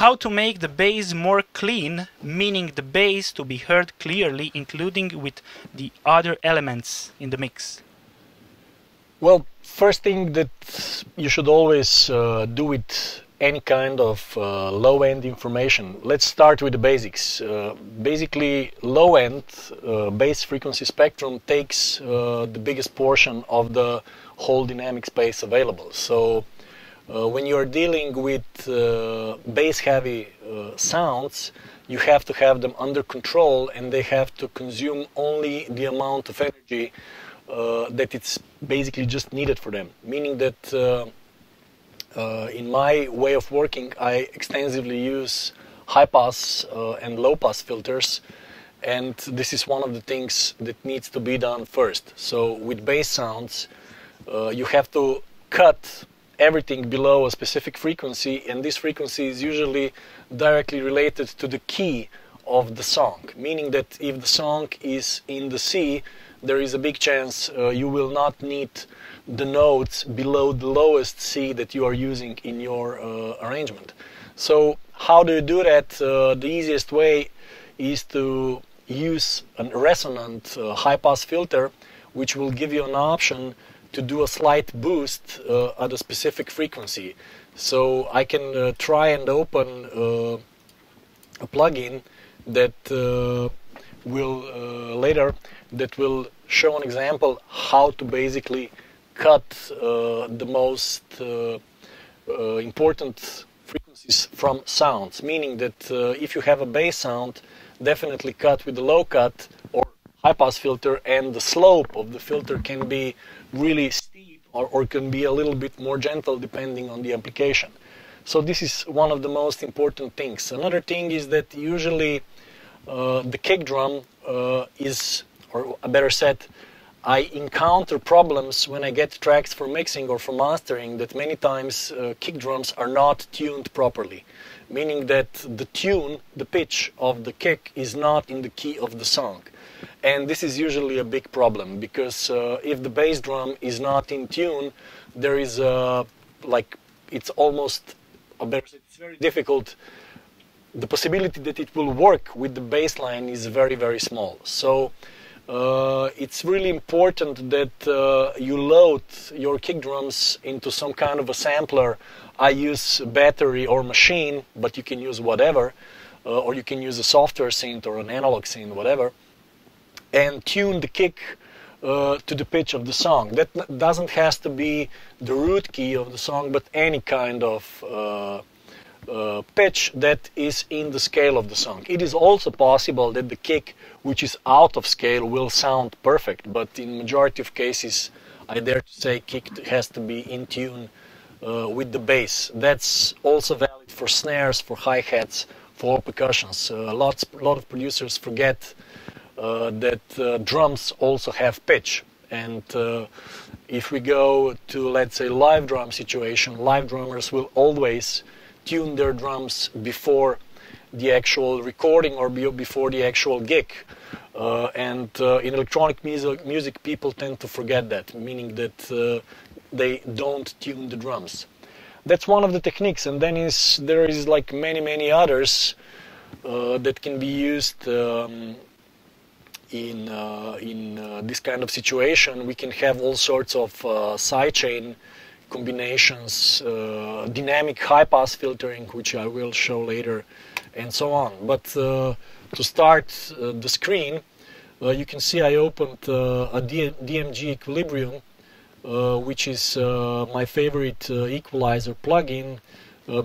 how to make the bass more clean, meaning the bass to be heard clearly, including with the other elements in the mix? Well, first thing that you should always uh, do with any kind of uh, low end information. Let's start with the basics. Uh, basically, low end uh, bass frequency spectrum takes uh, the biggest portion of the whole dynamic space available. So, uh, when you are dealing with uh, bass heavy sounds, you have to have them under control and they have to consume only the amount of energy that it's basically just needed for them. Meaning that uh, in my way of working, I extensively use high pass uh, and low pass filters, and this is one of the things that needs to be done first. So with bass sounds, uh, you have to cut everything below a specific frequency, and this frequency is usually directly related to the key of the song, meaning that if the song is in the C, there is a big chance uh, you will not need the notes below the lowest C that you are using in your uh, arrangement. So how do you do that? Uh, the easiest way is to use a resonant uh, high pass filter which will give you an option to do a slight boost uh, at a specific frequency. So I can uh, try and open uh, a plugin that will later that will show an example how to basically cut uh, the most uh, uh, important frequencies from sounds, meaning that if you have a bass sound, definitely cut with the low cut or high pass filter, and the slope of the filter can be really steep or, or can be a little bit more gentle depending on the application. So this is one of the most important things. Another thing is that usually uh, the kick drum uh, is, or a better said, I encounter problems when I get tracks for mixing or for mastering that many times uh, kick drums are not tuned properly, meaning that the tune, the pitch of the kick is not in the key of the song. And this is usually a big problem because uh, if the bass drum is not in tune, there is a, like, it's almost, it's very difficult. The possibility that it will work with the bass line is very, very small. So, uh, it's really important that uh, you load your kick drums into some kind of a sampler. I use battery or Maschine, but you can use whatever, uh, or you can use a software synth or an analog synth, whatever, and tune the kick uh, to the pitch of the song. That doesn't has to be the root key of the song, but any kind of uh, uh, pitch that is in the scale of the song. It is also possible that the kick which is out of scale will sound perfect, but in majority of cases, I dare to say kick has to be in tune uh, with the bass. That's also valid for snares, for hi-hats, for all percussions. Uh, lots, a lot of producers forget uh, that uh, drums also have pitch. And uh, if we go to, let's say, live drum situation, live drummers will always tune their drums before the actual recording or before the actual gig. Uh, and uh, in electronic music, music, people tend to forget that, meaning that uh, they don't tune the drums. That's one of the techniques, and then is there is like many many others uh, that can be used um, in uh, in uh, this kind of situation. We can have all sorts of sidechain combinations, dynamic high pass filtering, which I will show later and so on. But uh, to start uh, the screen, uh, you can see I opened a DMG Equilibrium, which is my favorite equalizer plugin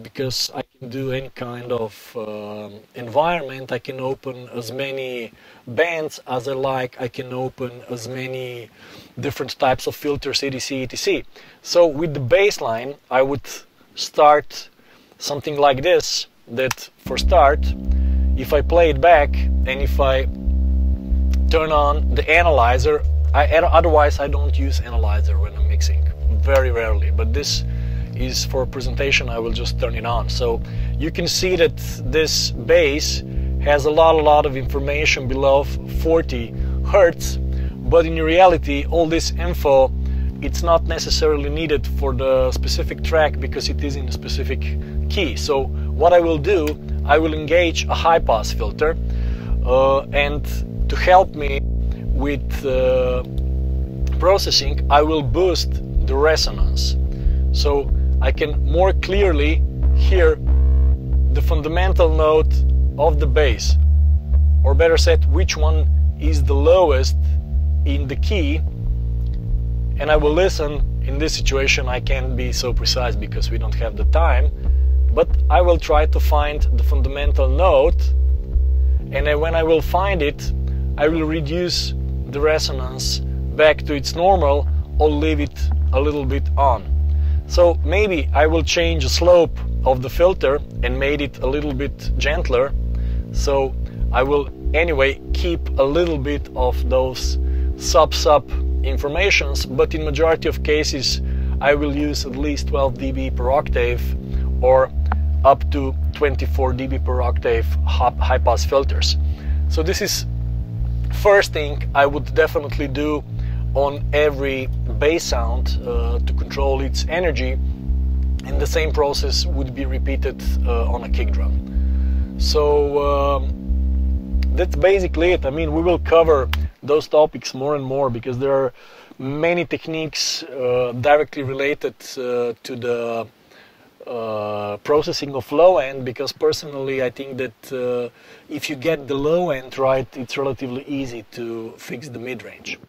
because I can do any kind of uh, environment. I can open as many bands as I like. I can open as many different types of filters, etc., etc. So with the bassline, I would start something like this that for start, if I play it back and if I turn on the analyzer, I, otherwise I don't use analyzer when I'm mixing, very rarely, but this is for presentation, I will just turn it on. So you can see that this bass has a lot, a lot of information below 40 hertz, but in reality, all this info, it's not necessarily needed for the specific track because it is in a specific key. So what I will do, I will engage a high pass filter uh, and to help me with uh, processing, I will boost the resonance. So I can more clearly hear the fundamental note of the bass, or better said, which one is the lowest in the key, and I will listen. In this situation, I can't be so precise because we don't have the time, but I will try to find the fundamental note, and when I will find it, I will reduce the resonance back to its normal or leave it a little bit on. So maybe I will change the slope of the filter and made it a little bit gentler. So I will anyway keep a little bit of those sub-sub informations, but in majority of cases I will use at least 12 dB per octave or up to 24 dB per octave high pass filters. So this is first thing I would definitely do on every bass sound uh, to control its energy and the same process would be repeated uh, on a kick drum. So um, that's basically it. I mean, we will cover those topics more and more because there are many techniques uh, directly related uh, to the uh, processing of low end because personally I think that uh, if you get the low end right it's relatively easy to fix the mid range.